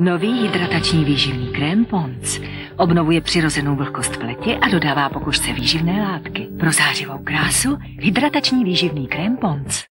Nový hydratační výživný krém Pons obnovuje přirozenou vlhkost pleti a dodává pokožce výživné látky. Pro zářivou krásu hydratační výživný krém Pons.